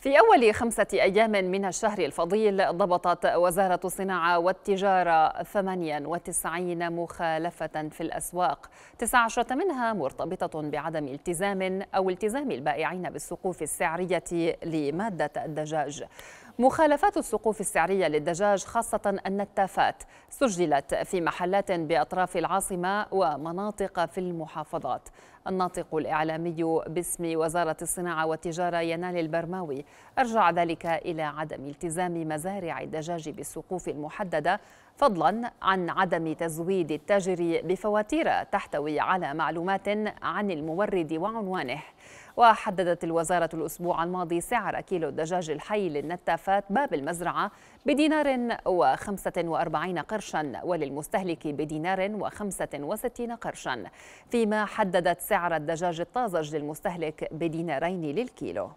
في أول خمسة أيام من الشهر الفضيل ضبطت وزارة الصناعة والتجارة 98 مخالفة في الأسواق 19 منها مرتبطة بعدم التزام أو التزام البائعين بالسقوف السعرية لمادة الدجاج. مخالفات السقوف السعرية للدجاج خاصة النتافات سجلت في محلات بأطراف العاصمة ومناطق في المحافظات. الناطق الإعلامي باسم وزارة الصناعة والتجارة ينال البرماوي. أرجع ذلك إلى عدم التزام مزارع الدجاج بالسقوف المحددة فضلا عن عدم تزويد التاجر بفواتير تحتوي على معلومات عن المورد وعنوانه. وحددت الوزارة الأسبوع الماضي سعر كيلو الدجاج الحي للنتافات باب المزرعة بدينار وخمسة وأربعين قرشا وللمستهلك بدينار وخمسة وستين قرشا. فيما حددت سعر الدجاج الطازج للمستهلك بدينارين للكيلو.